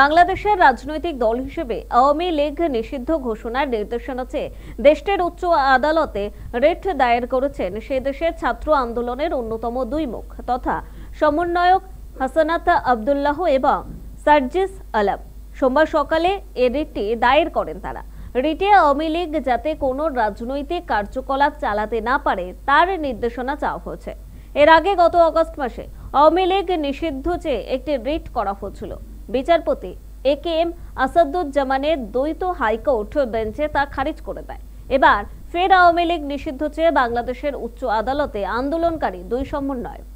বাংলাদেশের রাজনৈতিক দল হিসেবে আওয়ামী লীগ নিষিদ্ধ ঘোষণার নির্দেশনা চেয়ে দেশটির উচ্চ আদালতে রিট দায়ের করেছেন সে দেশের ছাত্র আন্দোলনের অন্যতম দুই মুখ তথা সমন্বয়ক হাসানাত আবদুল্লাহ এবং সার্জিস আলম। সোমবার সকালে এ রিটটি দায়ের করেন তারা। রিটে আওয়ামী লীগ যাতে কোনো রাজনৈতিক কার্যকলাপ চালাতে না পারে, তার নির্দেশনা চাওয়া হয়েছে। এর আগে গত আগস্ট মাসে আওয়ামী লীগ নিষিদ্ধ চেয়ে একটি রিট করা হয়েছিল। বিচারপতি এ কে এম আসাদুজ্জামানের দ্বৈত হাইকোর্ট বেঞ্চে তা খারিজ করে দেয়। এবার ফের আওয়ামী লীগ নিষিদ্ধ চেয়ে বাংলাদেশের উচ্চ আদালতে আন্দোলনকারী দুই সমন্বয়ক।